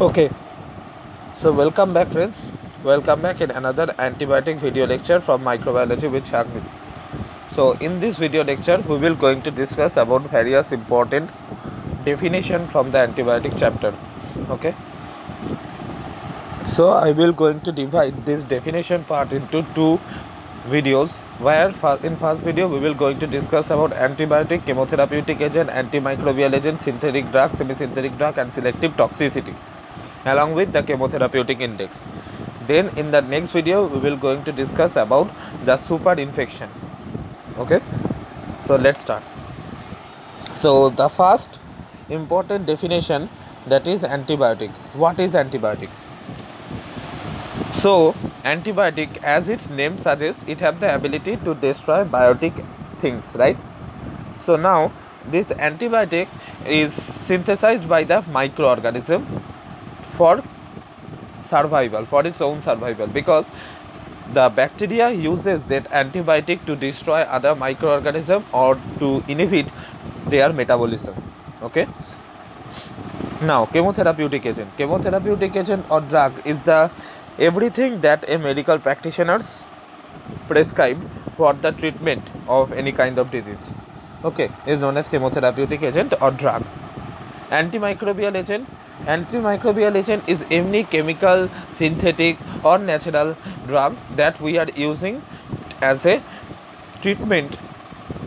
okay. So welcome back friends. Welcome back in another antibiotic video lecture from microbiology with Sagnick. so in this video lecture we will going to discuss about various important definition from the antibiotic chapter. Okay. So i will going to divide this definition part into two videos where in first video we will going to discuss about antibiotic chemotherapeutic agent antimicrobial agent synthetic drug semi-synthetic drug and selective toxicity along with the chemotherapeutic index. Then in the next video we will going to discuss about the super infection. Okay? So let's start. So the first important definition that is antibiotic. What is antibiotic? So antibiotic as its name suggests it have the ability to destroy biotic things right? So now this antibiotic is synthesized by the microorganism for survival for its own survival because the bacteria uses that antibiotic to destroy other microorganism or to inhibit their metabolism okay? Now chemotherapeutic agent. Chemotherapeutic agent or drug is the everything that a medical practitioners prescribe for the treatment of any kind of disease okay? Is known as chemotherapeutic agent or drug antimicrobial agent. Antimicrobial agent is any chemical synthetic or natural drug that we are using as a treatment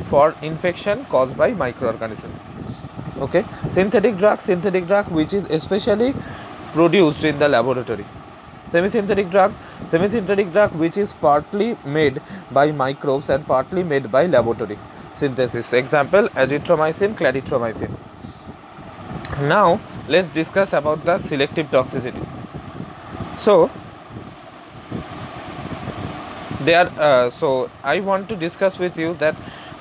for infection caused by microorganism. Okay? Synthetic drug synthetic drug which is especially produced in the laboratory. Semi-synthetic drug, semi-synthetic drug which is partly made by microbes and partly made by laboratory. Synthesis. Example azithromycin, clarithromycin. Now let's discuss about the selective toxicity. So there, uh, so I want to discuss with you that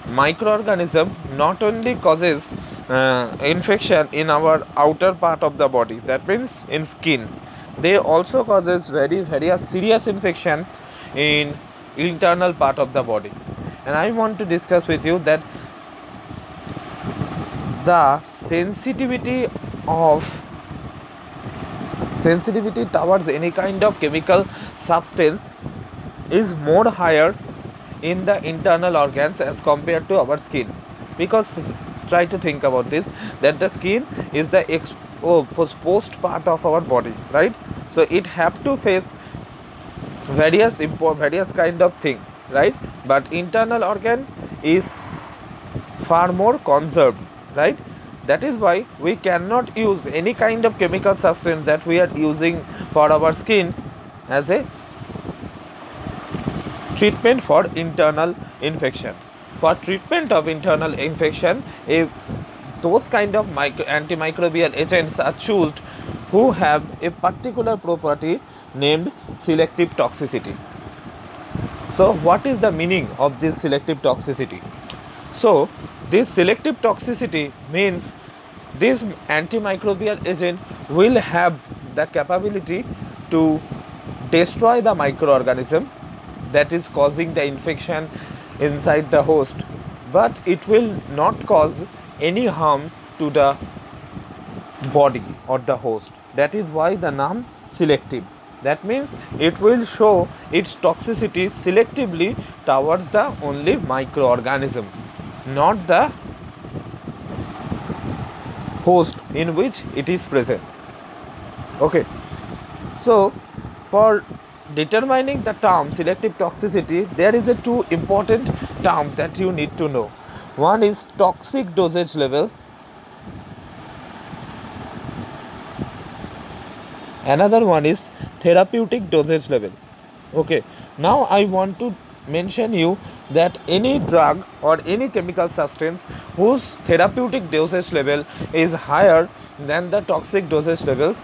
microorganism not only causes uh, infection in our outer part of the body that means in skin they also causes very very serious infection in internal part of the body and i want to discuss with you that the sensitivity of sensitivity towards any kind of chemical substance is more higher in the internal organs as compared to our skin. Because try to think about this that the skin is the post part of our body right? So it have to face various various kind of thing right? But internal organ is far more conserved right that is why we cannot use any kind of chemical substance that we are using for our skin as a treatment for internal infection for treatment of internal infection a those kind of antimicrobial agents are chosen who have a particular property named selective toxicity. So, what is the meaning of this selective toxicity? So, this selective toxicity means this antimicrobial agent will have the capability to destroy the microorganism that is causing the infection inside the host. But it will not cause any harm to the body or the host. That is why the name selective. That means it will show its toxicity selectively towards the only microorganism not the host in which it is present. Okay. So for determining the term selective toxicity there is a two important term that you need to know. One is toxic dosage level. Another one is therapeutic dosage level. Okay. Now i want to mention you that any drug or any chemical substance whose therapeutic dosage level is higher than the toxic dosage level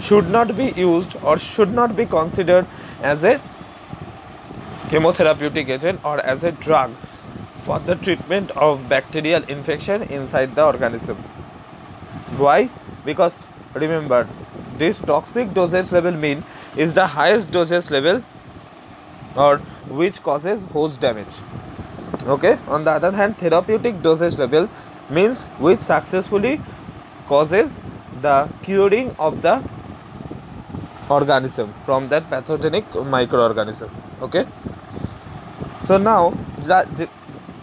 should not be used or should not be considered as a chemotherapeutic agent or as a drug for the treatment of bacterial infection inside the organism. Why? Because remember this toxic dosage level mean is the highest dosage level or which causes host damage. Okay. On the other hand therapeutic dosage level means which successfully causes the curing of the organism from that pathogenic microorganism okay so now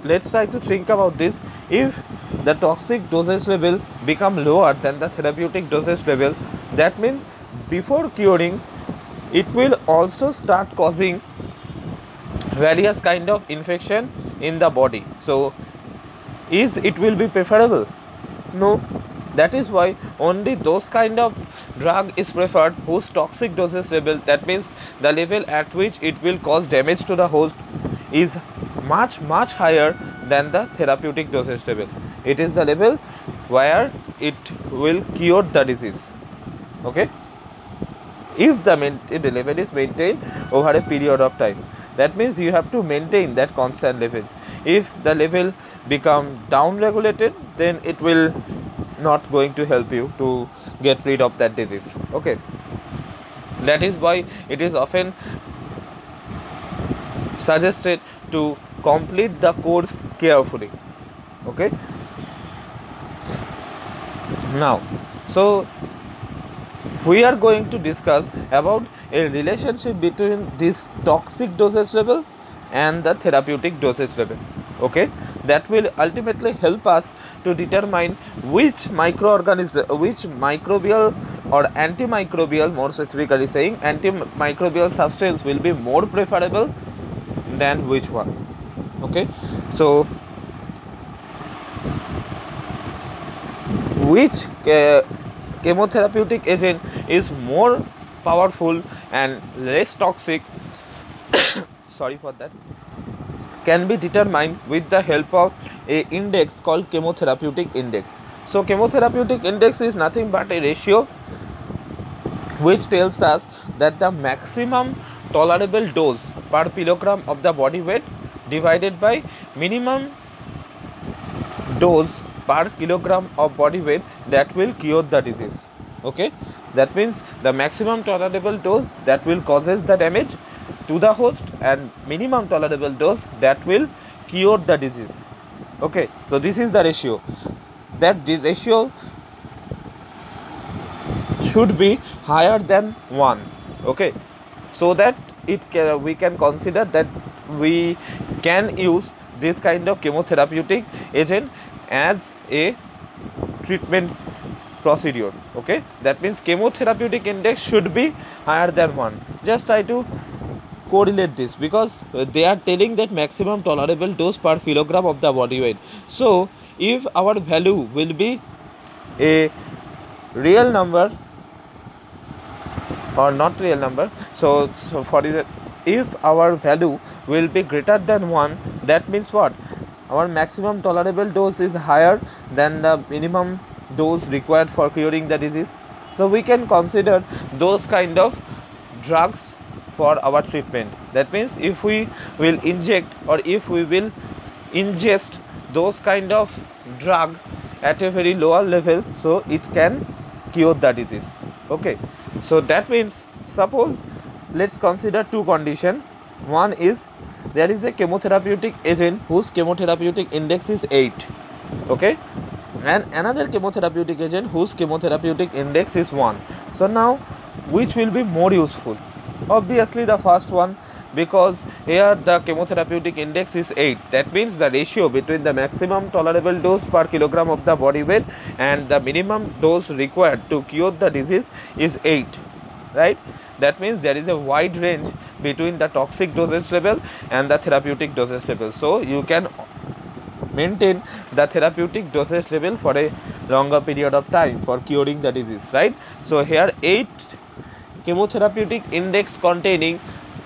let's try to think about this if the toxic dosage level become lower than the therapeutic dosage level that means before curing it will also start causing various kind of infection in the body. So is it will be preferable? No. That is why only those kind of drug is preferred whose toxic dosage level that means the level at which it will cause damage to the host is much much higher than the therapeutic dosage level. It is the level where it will cure the disease. Okay if the, level is maintained over a period of time that means you have to maintain that constant level. If the level become down regulated then it will not going to help you to get rid of that disease. Okay. That is why it is often suggested to complete the course carefully. Okay. Now so we are going to discuss about a relationship between this toxic dosage level and the therapeutic dosage level okay? That will ultimately help us to determine which microorganism which microbial or antimicrobial more specifically saying antimicrobial substance will be more preferable than which one okay? So which uh, chemotherapeutic agent is more powerful and less toxic sorry for that can be determined with the help of a index called chemotherapeutic index. So chemotherapeutic index is nothing but a ratio which tells us that the maximum tolerable dose per kilogram of the body weight divided by minimum dose per kilogram of body weight that will cure the disease. Okay? That means the maximum tolerable dose that will causes the damage to the host and minimum tolerable dose that will cure the disease. Okay? So this is the ratio. That ratio should be higher than 1 okay? So that it can, we can consider that we can use this kind of chemotherapeutic agent as a treatment procedure okay? That means chemotherapeutic index should be higher than 1 just try to correlate this because uh, they are telling that maximum tolerable dose per kilogram of the body weight. So if our value will be a real number or not real number so, so for if our value will be greater than 1 that means what our maximum tolerable dose is higher than the minimum dose required for curing the disease. So we can consider those kind of drugs for our treatment. That means if we will inject or if we will ingest those kind of drug at a very lower level so it can cure the disease. Okay. So that means suppose let's consider two condition. One is there is a chemotherapeutic agent whose chemotherapeutic index is 8 okay? And another chemotherapeutic agent whose chemotherapeutic index is 1 so now which will be more useful? Obviously the first one because here the chemotherapeutic index is 8 that means the ratio between the maximum tolerable dose per kilogram of the body weight and the minimum dose required to cure the disease is 8 right? That means there is a wide range between the toxic dosage level and the therapeutic dosage level. So you can maintain the therapeutic dosage level for a longer period of time for curing the disease right? So here 8 chemotherapeutic index containing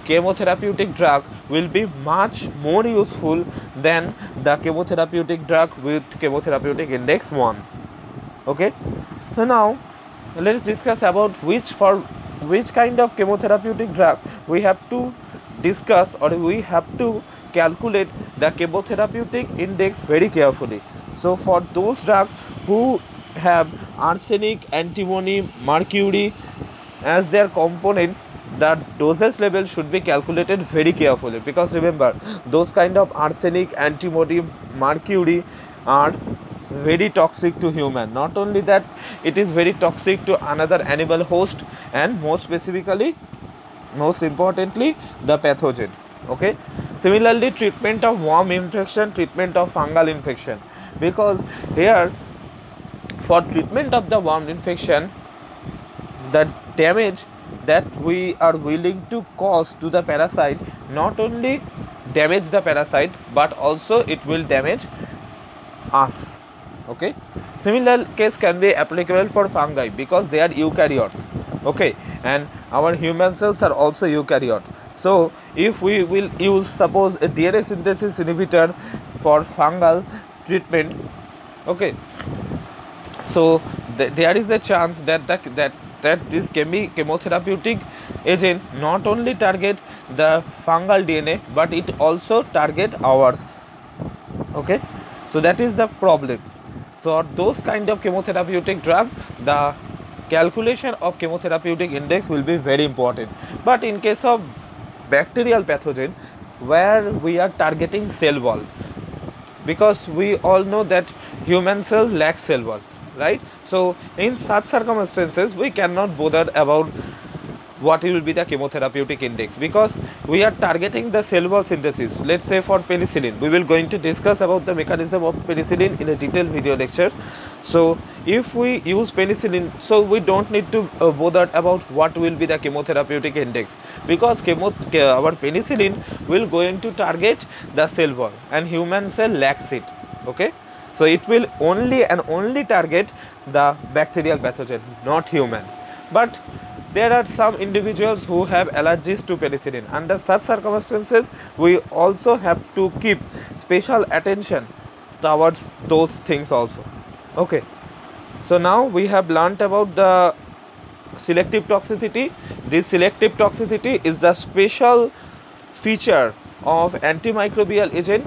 chemotherapeutic drug will be much more useful than the chemotherapeutic drug with chemotherapeutic index 1 okay? So now let's discuss about which for which kind of chemotherapeutic drug we have to discuss or we have to calculate the chemotherapeutic index very carefully so for those drugs who have arsenic antimony mercury as their components the dosage level should be calculated very carefully because remember those kind of arsenic antimony mercury are very toxic to human. Not only that it is very toxic to another animal host and more specifically most importantly the pathogen. Okay? Similarly treatment of worm infection treatment of fungal infection. Because here for treatment of the worm infection the damage that we are willing to cause to the parasite not only damage the parasite but also it will damage us okay? Similar case can be applicable for fungi because they are eukaryotes okay? And our human cells are also eukaryote. So if we will use suppose a dna synthesis inhibitor for fungal treatment okay? So th there is a chance that that that that this chemi chemotherapeutic agent not only target the fungal dna but it also target ours okay? So that is the problem so those kind of chemotherapeutic drug the calculation of chemotherapeutic index will be very important. But in case of bacterial pathogen where we are targeting cell wall because we all know that human cell lacks cell wall right? So in such circumstances we cannot bother about what will be the chemotherapeutic index? Because we are targeting the cell wall synthesis. Let's say for penicillin we will going to discuss about the mechanism of penicillin in a detailed video lecture. So if we use penicillin so we don't need to uh, bother about what will be the chemotherapeutic index. Because chemo our penicillin will going to target the cell wall and human cell lacks it okay? So it will only and only target the bacterial pathogen not human. But there are some individuals who have allergies to penicillin. Under such circumstances we also have to keep special attention towards those things also. Okay. So now we have learnt about the selective toxicity. This selective toxicity is the special feature of antimicrobial agent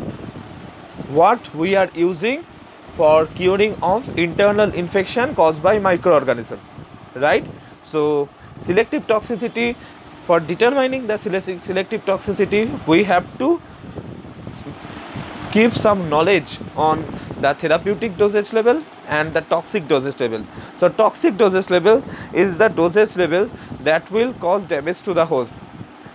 what we are using for curing of internal infection caused by microorganism. Right? So selective toxicity for determining the selective toxicity we have to keep some knowledge on the therapeutic dosage level and the toxic dosage level. So toxic dosage level is the dosage level that will cause damage to the host.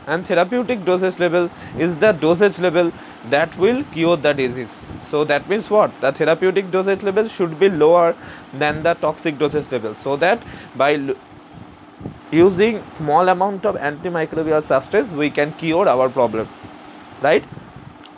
And therapeutic dosage level is the dosage level that will cure the disease. So that means what? The therapeutic dosage level should be lower than the toxic dosage level. So that by using small amount of antimicrobial substance we can cure our problem right?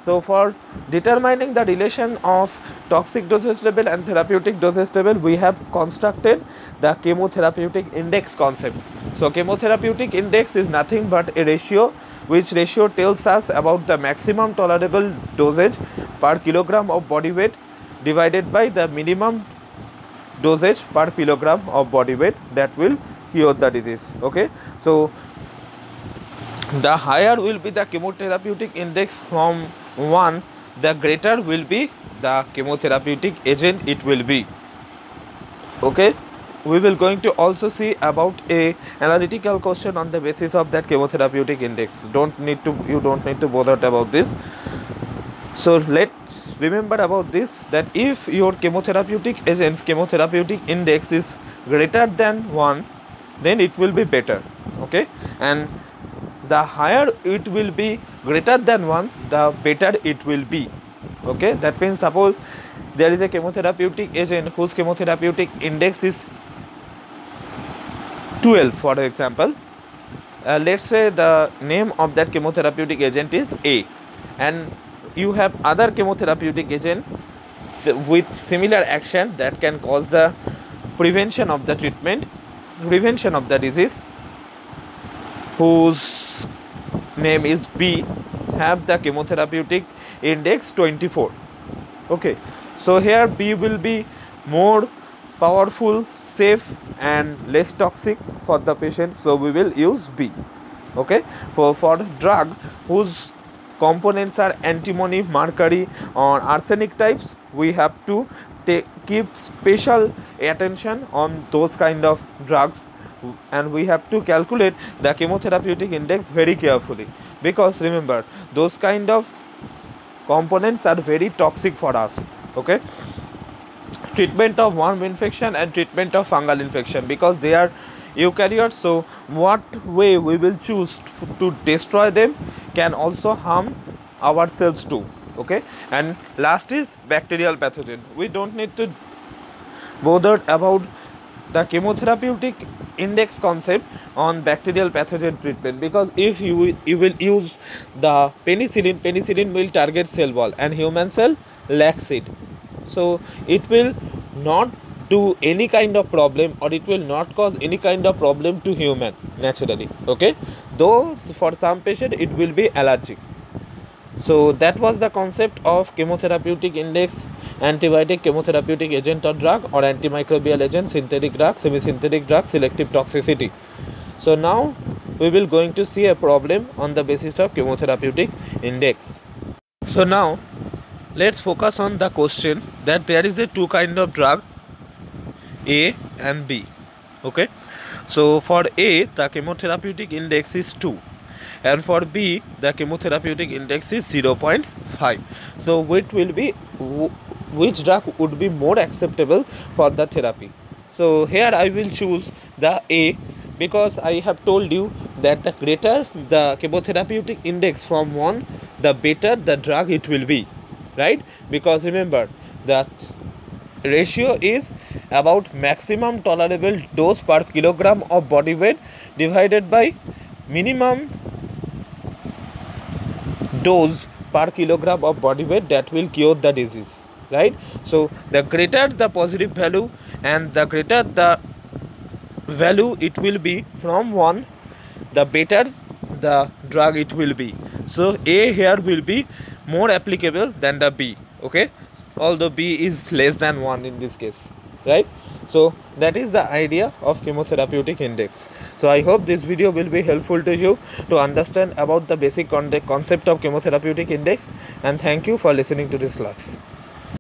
So for determining the relation of toxic dosage level and therapeutic dosage level we have constructed the chemotherapeutic index concept. So chemotherapeutic index is nothing but a ratio which ratio tells us about the maximum tolerable dosage per kilogram of body weight divided by the minimum dosage per kilogram of body weight that will cure the disease okay? So the higher will be the chemotherapeutic index from 1 the greater will be the chemotherapeutic agent it will be okay? We will going to also see about a analytical question on the basis of that chemotherapeutic index. Don't need to you don't need to bother about this. So let's remember about this that if your chemotherapeutic agents chemotherapeutic index is greater than 1 then it will be better okay? And the higher it will be greater than 1 the better it will be okay? That means suppose there is a chemotherapeutic agent whose chemotherapeutic index is 12 for example. Uh, let's say the name of that chemotherapeutic agent is A and you have other chemotherapeutic agent with similar action that can cause the prevention of the treatment prevention of the disease whose name is B. Have the chemotherapeutic index 24 okay so here B will be more powerful safe and less toxic for the patient so we will use B. Okay for for drug whose components are antimony mercury or arsenic types we have to keep special attention on those kind of drugs. And we have to calculate the chemotherapeutic index very carefully. Because remember those kind of components are very toxic for us okay? Treatment of worm infection and treatment of fungal infection. Because they are eukaryotes so what way we will choose to destroy them can also harm our cells too okay? And last is bacterial pathogen. We don't need to bother about the chemotherapeutic index concept on bacterial pathogen treatment because if you you will use the penicillin penicillin will target cell wall and human cell lacks it. So it will not do any kind of problem or it will not cause any kind of problem to human naturally okay? Though for some patient it will be allergic so that was the concept of chemotherapeutic index antibiotic chemotherapeutic agent or drug or antimicrobial agent synthetic drug semi-synthetic drug selective toxicity. So now we will going to see a problem on the basis of chemotherapeutic index. So now let's focus on the question that there is a two kind of drug a and b. Okay? So for a the chemotherapeutic index is 2 and for B the chemotherapeutic index is 0.5 so which will be which drug would be more acceptable for the therapy? So here I will choose the A because I have told you that the greater the chemotherapeutic index from 1 the better the drug it will be right? Because remember that ratio is about maximum tolerable dose per kilogram of body weight divided by minimum dose per kilogram of body weight that will cure the disease right? So the greater the positive value and the greater the value it will be from 1 the better the drug it will be. So a here will be more applicable than the b okay? Although b is less than 1 in this case right? So that is the idea of chemotherapeutic index. So i hope this video will be helpful to you to understand about the basic concept of chemotherapeutic index and thank you for listening to this class